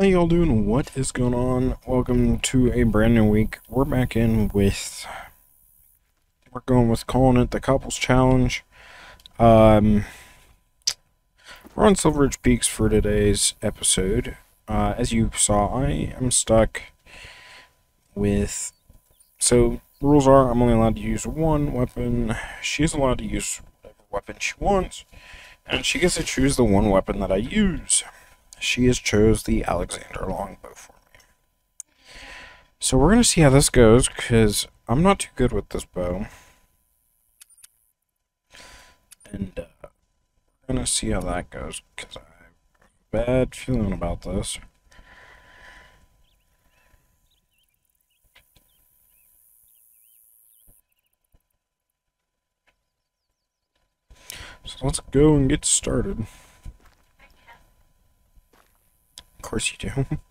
How y'all doing? What is going on? Welcome to a brand new week. We're back in with we're going with calling it the couples challenge. Um we're on Silver Ridge Peaks for today's episode. Uh, as you saw, I am stuck with so rules are I'm only allowed to use one weapon. She's allowed to use whatever weapon she wants. And she gets to choose the one weapon that I use she has chose the Alexander longbow for me. So we're going to see how this goes, because I'm not too good with this bow. And uh, we're going to see how that goes, because I have a bad feeling about this. So let's go and get started. Of course you do.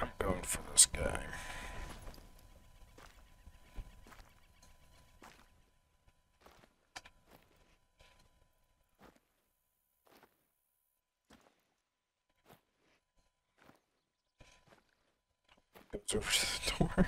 I'm going for this guy. Goes over to the door.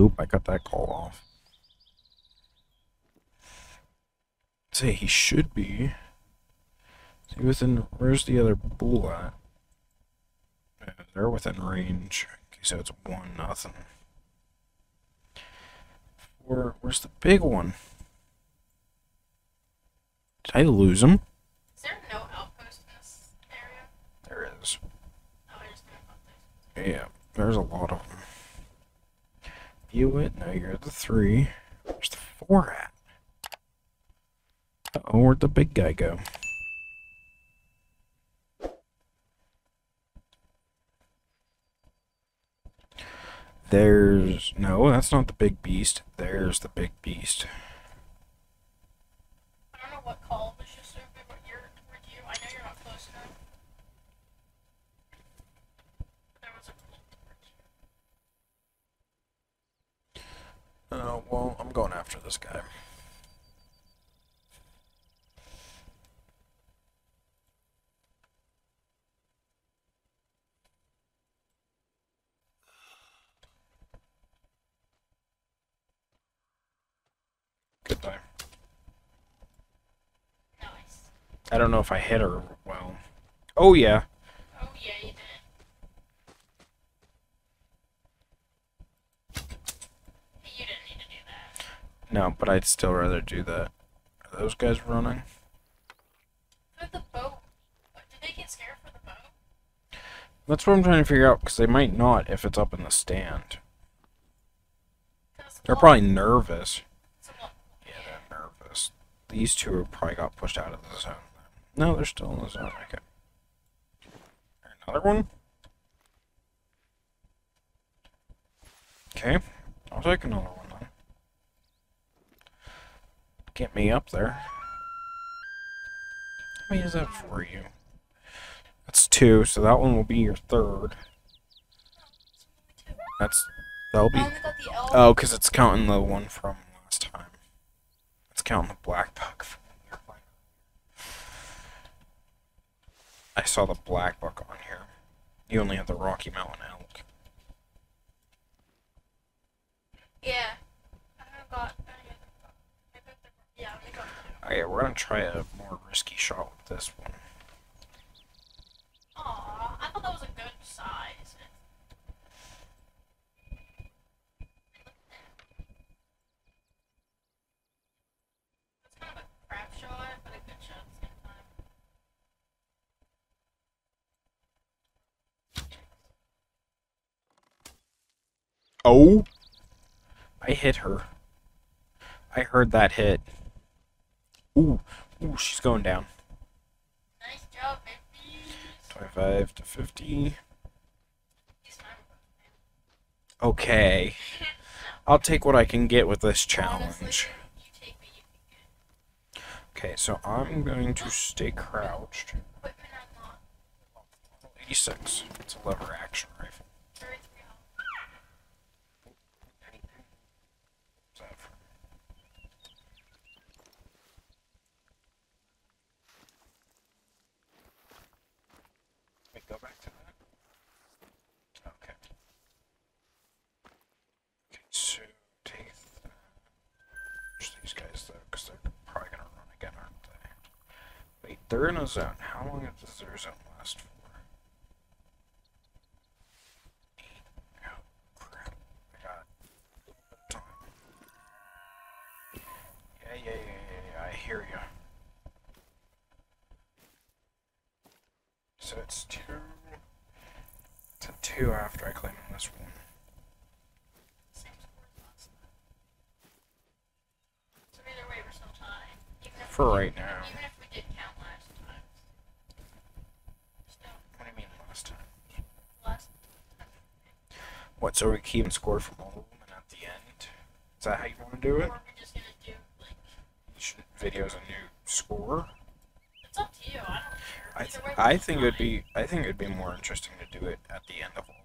Oop, I got that call off. Say he should be. See within where's the other bull at? Yeah, they're within range. Okay, so it's one nothing. Where where's the big one? Did I lose him? Is there no outpost in this area? There is. Oh, gonna put this. Yeah, there's a lot of them. You it? now you're the three. Where's the four at? Uh oh, where'd the big guy go? There's no, that's not the big beast. There's the big beast. I don't know what call was just over, but you're with you. I know you're not close enough. There was a cool Oh, well, I'm going after this guy. Goodbye. Nice. I don't know if I hit her well. Oh, yeah. Oh yeah, you did. You didn't need to do that. No, but I'd still rather do that. Are those guys running? For the boat, did they get scared for the boat? That's what I'm trying to figure out, because they might not if it's up in the stand. They're probably nervous. Yeah, they're nervous. These two probably got pushed out of the zone. No, they're still in the zone. Okay. Another one? Okay. I'll take another one then. Get me up there. How many is that for you? That's two, so that one will be your third. That's that'll be. Oh, because it's counting the one from last time. It's counting the black buck. I saw the black buck on here. You only have the Rocky Mountain elk. Yeah. I haven't got any other. I bet they're- Yeah, I only got two. Okay, we're gonna try a more risky shot with this one. Aw, I thought that was a good size. It's kind of a crap shot, but a good shot at the same time. Oh! I hit her. I heard that hit. Ooh, ooh, she's going down. Nice job, baby. 25 to 50. He's fine with Okay. I'll take what I can get with this challenge. you take what you can Okay, so I'm going to stay crouched. get. Equipment unlocked. 86. It's a lever action rifle. 33 health. What's that for? Wait, go back to that. Okay. Okay, so take that. There's these guys though, because they're probably gonna run again, aren't they? Wait, they're in a zone. How long does their zone last for? Oh, crap. I got a little bit of time. Yeah, yeah, yeah, yeah, yeah, I hear you. So it's two. It's a two after I claim this one. Same score as last time. So either way, we're still tied. Even if For we right did- now. Even if we did count last time. Still, What do you mean last time? last What, so we keep score from all of them and at the end? Is that how you want to do Or it? are just gonna do, like, video's a new score? it's up to you. I don't care. I, th- I think it would be I think it'd be more interesting to do it at the end of all.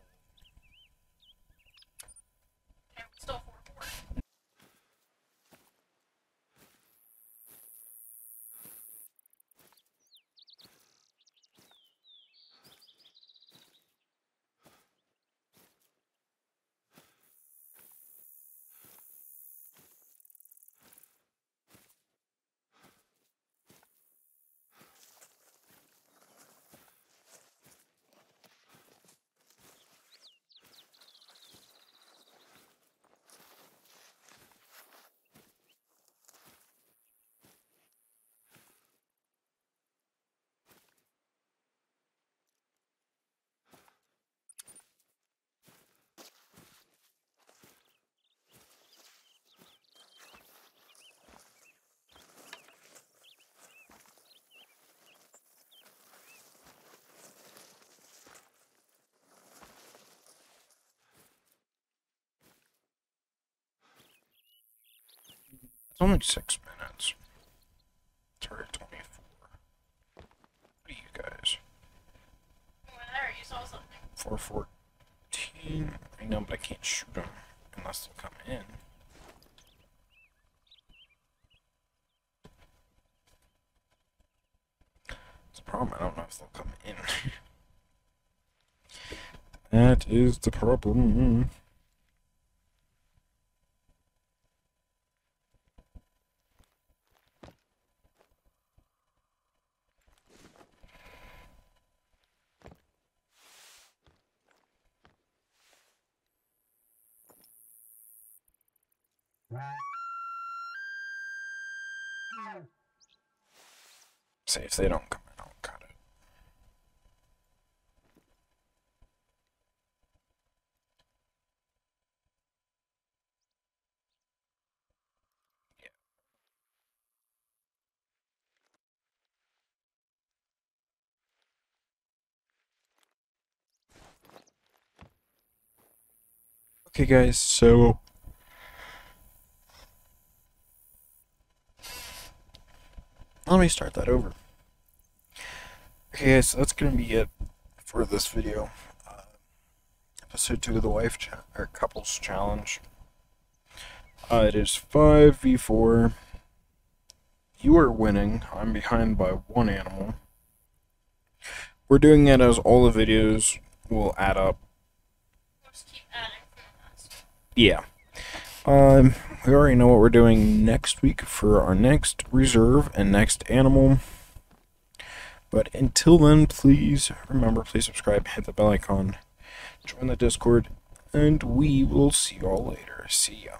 It's only six minutes. Sorry, 24. What are you guys? Over there, you saw something. 414. I know, but I can't shoot them unless they come in. It's a problem. I don't know if they'll come in. that is the problem. Say if they don't come in, I'll cut it. Yeah. Okay, guys, so me start that over. Okay, so that's gonna be it for this video. Uh, episode two of the wife cha- or couples challenge. Uh, it is five v four. You are winning. I'm behind by one animal. We're doing it as all the videos will add up. We'll just keep adding from the last. Yeah. Um, we already know what we're doing next week for our next reserve and next animal. But until then, please remember, please subscribe, hit the bell icon, join the Discord, and we will see y'all later. See ya.